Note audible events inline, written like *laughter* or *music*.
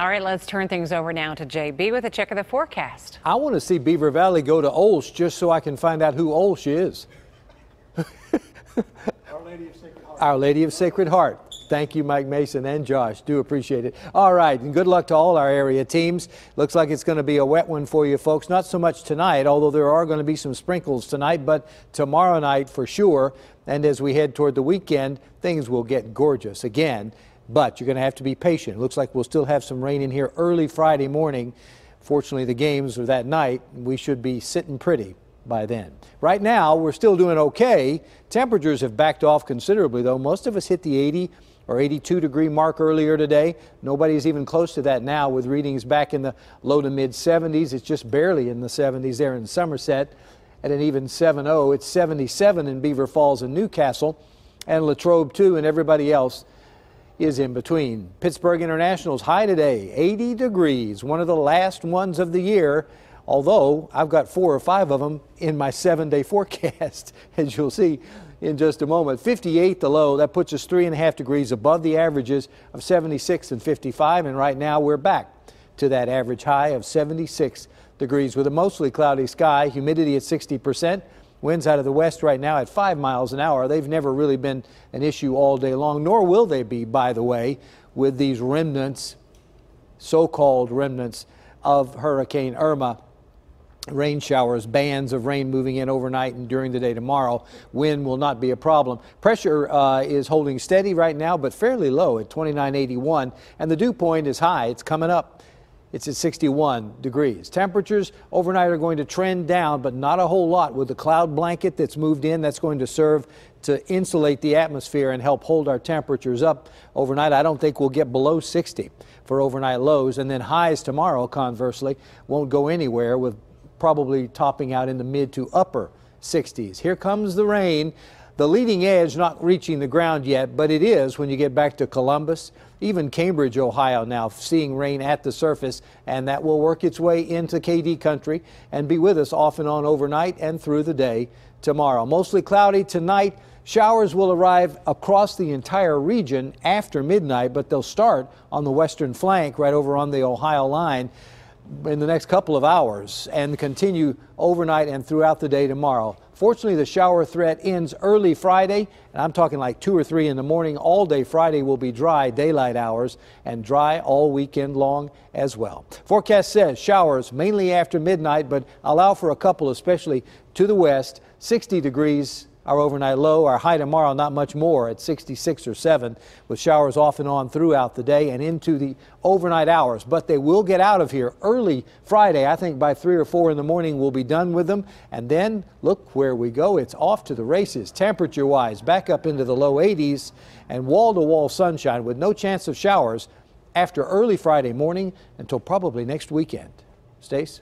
All right, let's turn things over now to JB with a check of the forecast. I want to see Beaver Valley go to Olsh just so I can find out who Olsh is. *laughs* Our Lady of Sacred Heart. Our Lady of Sacred Heart. Thank you, Mike Mason and Josh. Do appreciate it. All right, and good luck to all our area teams. Looks like it's going to be a wet one for you folks. Not so much tonight, although there are going to be some sprinkles tonight, but tomorrow night for sure. And as we head toward the weekend, things will get gorgeous again. But you're going to have to be patient. It looks like we'll still have some rain in here early Friday morning. Fortunately, the games are that night. We should be sitting pretty by then. Right now, we're still doing okay. Temperatures have backed off considerably, though. Most of us hit the 80 or 82 degree mark earlier today. Nobody's even close to that now with readings back in the low to mid 70s. It's just barely in the 70s there in Somerset at an even 7-0. It's 77 in Beaver Falls and New Castle and Latrobe too and everybody else is in between. Pittsburgh International's high today, 80 degrees, one of the last ones of the year although I've got four or five of them in my seven day *laughs* forecast, *laughs* as you'll see in just a moment. 58 the low, that puts us three and a half degrees above the averages of 76 and 55, and right now we're back to that average high of 76 degrees with a mostly cloudy sky, humidity at 60 percent. Winds out of the west right now at 5 miles an hour. They've never really been an issue all day long, nor will they be, by the way, with these remnants, so called remnants of Hurricane Irma rain showers, bands of rain moving in overnight and during the day tomorrow. Wind will not be a problem. Pressure uh, is holding steady right now, but fairly low at 2981, and the dew point is high. It's coming up. It's at 61 degrees. Temperatures overnight are going to trend down, but not a whole lot with the cloud blanket that's moved in. That's going to serve to insulate the atmosphere and help hold our temperatures up overnight. I don't think we'll get below 60 for overnight lows, and then highs tomorrow, conversely, won't go anywhere with probably topping out in the mid to upper 60s. Here comes the rain. The leading edge not reaching the ground yet, but it is when you get back to Columbus, even Cambridge, Ohio now seeing rain at the surface, and that will work its way into KD country and be with us off and on overnight and through the day tomorrow. Mostly cloudy tonight. Showers will arrive across the entire region after midnight, but they'll start on the western flank right over on the Ohio line in the next couple of hours and continue overnight and throughout the day tomorrow. Fortunately, the shower threat ends early Friday, and I'm talking like 2 or 3 in the morning. All day Friday will be dry daylight hours and dry all weekend long as well. Forecast says showers mainly after midnight, but allow for a couple, especially to the west. 60 degrees our overnight low, our high tomorrow, not much more at 66 or 7, with showers off and on throughout the day and into the overnight hours. But they will get out of here early Friday. I think by 3 or 4 in the morning we'll be done with them. And then look where we go. It's off to the races, temperature wise, back up into the low 80s and wall to wall sunshine with no chance of showers after early Friday morning until probably next weekend. Stace?